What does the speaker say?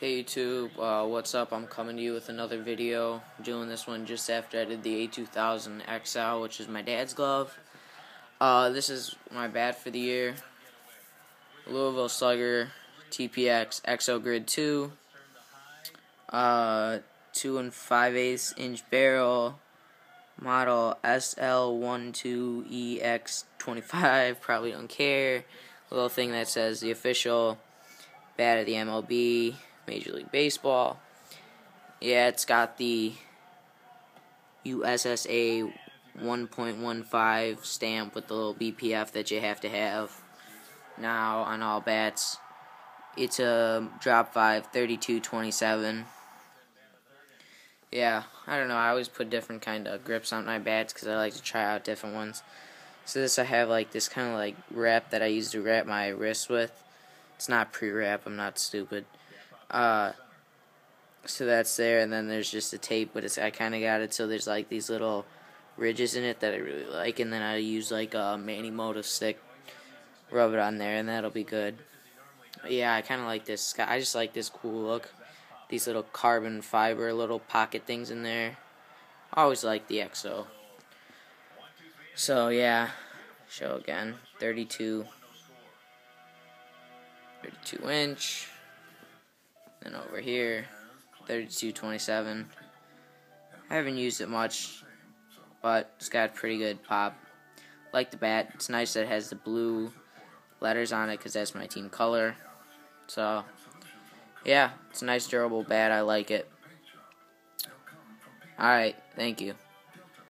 Hey YouTube, uh, what's up? I'm coming to you with another video. I'm doing this one just after I did the A2000 XL, which is my dad's glove. Uh, this is my bat for the year. Louisville Slugger TPX Exo Grid 2. Uh, 2 and 5 8 inch barrel. Model SL12EX25. Probably don't care. little thing that says the official bat of the MLB. Major League Baseball. Yeah, it's got the USSSA 1.15 stamp with the little BPF that you have to have now on all bats. It's a drop 5 3227. Yeah, I don't know. I always put different kind of grips on my bats because I like to try out different ones. So this I have like this kind of like wrap that I use to wrap my wrist with. It's not pre-wrap. I'm not stupid. Uh, so that's there, and then there's just a tape, but it's I kind of got it so there's like these little ridges in it that I really like, and then I use like a Manny-Mota stick, rub it on there, and that'll be good. But yeah, I kind of like this. I just like this cool look. These little carbon fiber little pocket things in there. I always like the EXO. So yeah, show again. 32, 32 inch. Over here, 3227. I haven't used it much, but it's got pretty good pop. Like the bat, it's nice that it has the blue letters on it because that's my team color. So, yeah, it's a nice durable bat. I like it. Alright, thank you.